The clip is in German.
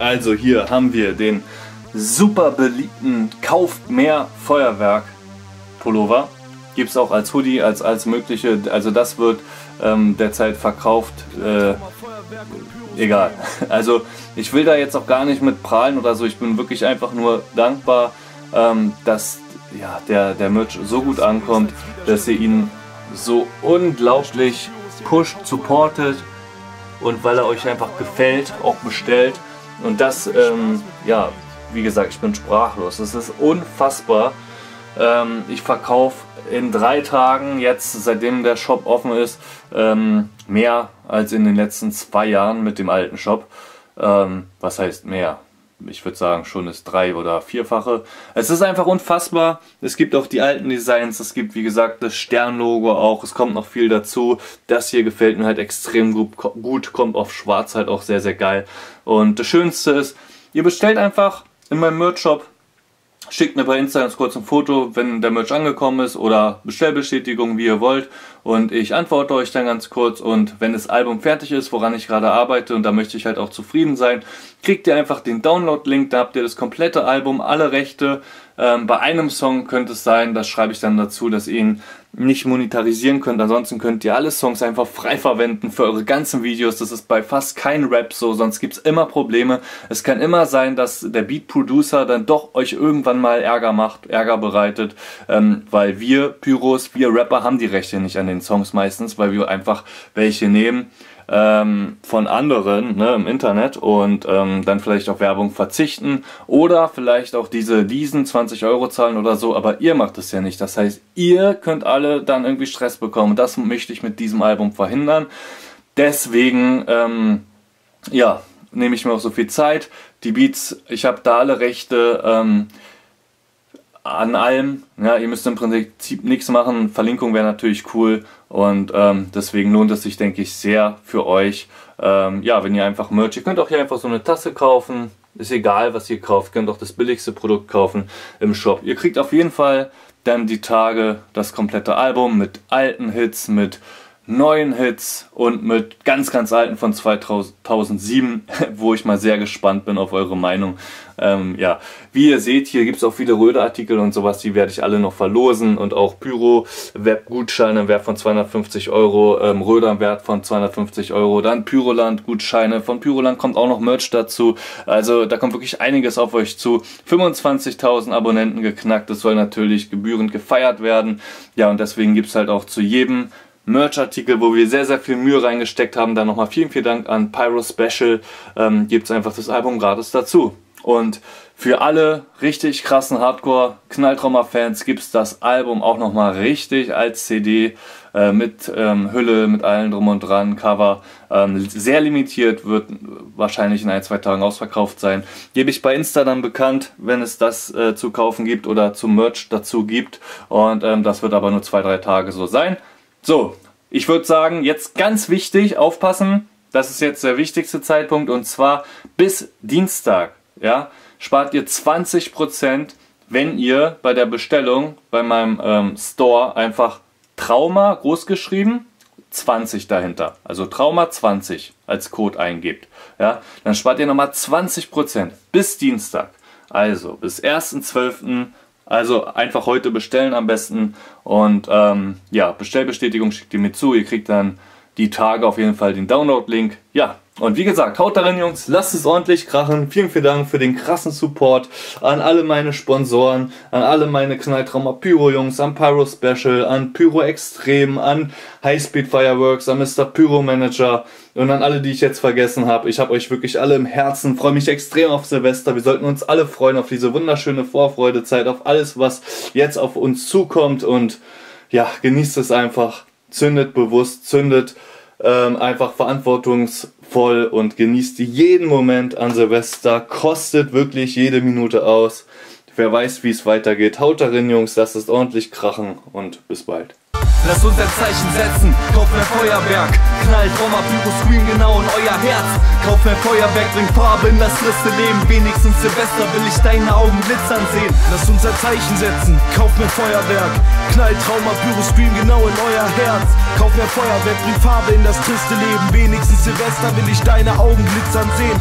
Also hier haben wir den super beliebten Kauft mehr Feuerwerk Pullover. Gibt es auch als Hoodie, als als mögliche. Also das wird ähm, derzeit verkauft. Äh, egal. Also ich will da jetzt auch gar nicht mit prahlen oder so. Ich bin wirklich einfach nur dankbar, ähm, dass ja, der, der Merch so gut ankommt, dass ihr ihn so unglaublich pusht, supportet und weil er euch einfach gefällt, auch bestellt. Und das, ähm, ja, wie gesagt, ich bin sprachlos. Das ist unfassbar. Ähm, ich verkaufe in drei Tagen jetzt, seitdem der Shop offen ist, ähm, mehr als in den letzten zwei Jahren mit dem alten Shop. Ähm, was heißt mehr? Ich würde sagen, schon das drei- oder vierfache. Es ist einfach unfassbar. Es gibt auch die alten Designs. Es gibt, wie gesagt, das Sternlogo auch. Es kommt noch viel dazu. Das hier gefällt mir halt extrem gut. gut kommt auf schwarz halt auch sehr, sehr geil. Und das Schönste ist, ihr bestellt einfach in meinem Merch-Shop Schickt mir bei Instagram kurz ein Foto, wenn der Merch angekommen ist oder Bestellbestätigung, wie ihr wollt. Und ich antworte euch dann ganz kurz. Und wenn das Album fertig ist, woran ich gerade arbeite, und da möchte ich halt auch zufrieden sein, kriegt ihr einfach den Download-Link. Da habt ihr das komplette Album, alle Rechte. Ähm, bei einem Song könnte es sein, das schreibe ich dann dazu, dass ihr ihn nicht monetarisieren könnt. Ansonsten könnt ihr alle Songs einfach frei verwenden für eure ganzen Videos. Das ist bei fast kein Rap so, sonst gibt es immer Probleme. Es kann immer sein, dass der Beat Producer dann doch euch irgendwann mal Ärger macht, Ärger bereitet, ähm, weil wir Pyros, wir Rapper haben die Rechte nicht an den Songs meistens, weil wir einfach welche nehmen ähm, von anderen ne, im Internet und ähm, dann vielleicht auf Werbung verzichten oder vielleicht auch diese Leasen 20 Euro zahlen oder so, aber ihr macht es ja nicht. Das heißt, ihr könnt alle dann irgendwie Stress bekommen. Das möchte ich mit diesem Album verhindern. Deswegen, ähm, ja, nehme ich mir auch so viel Zeit. Die Beats, ich habe da alle Rechte. Ähm, an allem. Ja, ihr müsst im Prinzip nichts machen. Verlinkung wäre natürlich cool und ähm, deswegen lohnt es sich, denke ich, sehr für euch. Ähm, ja, wenn ihr einfach Merch, ihr könnt auch hier einfach so eine Tasse kaufen. Ist egal, was ihr kauft. Ihr könnt auch das billigste Produkt kaufen im Shop. Ihr kriegt auf jeden Fall dann die Tage das komplette Album mit alten Hits, mit neuen Hits und mit ganz, ganz alten von 2007, wo ich mal sehr gespannt bin auf eure Meinung. Ähm, ja, wie ihr seht, hier gibt es auch viele Röde-Artikel und sowas, die werde ich alle noch verlosen und auch Pyro-Web-Gutscheine im Wert von 250 Euro, ähm, Röder im Wert von 250 Euro, dann Pyroland-Gutscheine, von Pyroland kommt auch noch Merch dazu, also da kommt wirklich einiges auf euch zu. 25.000 Abonnenten geknackt, das soll natürlich gebührend gefeiert werden, ja und deswegen gibt es halt auch zu jedem Merch-Artikel, wo wir sehr, sehr viel Mühe reingesteckt haben. Dann nochmal vielen, vielen Dank an Pyro Special. Ähm, Gibt es einfach das Album gratis dazu. Und für alle richtig krassen Hardcore-Knalltrauma-Fans gibt es das Album auch nochmal richtig als CD äh, mit ähm, Hülle, mit allen drum und dran, Cover. Ähm, sehr limitiert, wird wahrscheinlich in ein, zwei Tagen ausverkauft sein. Gebe ich bei Insta dann bekannt, wenn es das äh, zu kaufen gibt oder zum Merch dazu gibt. Und ähm, das wird aber nur zwei, drei Tage so sein. So, ich würde sagen, jetzt ganz wichtig, aufpassen, das ist jetzt der wichtigste Zeitpunkt und zwar bis Dienstag, ja, spart ihr 20%, wenn ihr bei der Bestellung bei meinem ähm, Store einfach Trauma großgeschrieben 20 dahinter, also Trauma 20 als Code eingebt, ja, dann spart ihr nochmal 20% bis Dienstag. Also bis 1.12. Also einfach heute bestellen am besten und ähm, ja, Bestellbestätigung schickt ihr mir zu. Ihr kriegt dann die Tage auf jeden Fall den Download-Link. Ja, und wie gesagt, haut darin, Jungs, lasst es ordentlich krachen. Vielen, vielen Dank für den krassen Support an alle meine Sponsoren, an alle meine Knalltrauma Pyro-Jungs, an Pyro Special, an Pyro Extrem, an Highspeed Fireworks, an Mr. Pyro Manager und an alle, die ich jetzt vergessen habe. Ich habe euch wirklich alle im Herzen, freue mich extrem auf Silvester. Wir sollten uns alle freuen auf diese wunderschöne Vorfreudezeit, auf alles, was jetzt auf uns zukommt und ja, genießt es einfach, zündet bewusst, zündet ähm, einfach verantwortungsvoll und genießt jeden Moment an Silvester. Kostet wirklich jede Minute aus. Wer weiß, wie es weitergeht. Haut darin, Jungs, lasst es ordentlich krachen und bis bald. Lass uns ein Zeichen setzen, kauf mehr Feuerwerk. Knallt Roma, Pyro, Screen genau in euer Herz. Kauf mehr Feuerwerk, bring Farbe in das triste Leben. Wenigstens Silvester will ich deine Augen glitzern sehen. Lass uns ein Zeichen setzen, kauf mehr Feuerwerk. Knallt Trauma, Pyro, Screen genau in euer Herz. Kauf mehr Feuerwerk, bring Farbe in das triste Leben. Wenigstens Silvester will ich deine Augen glitzern sehen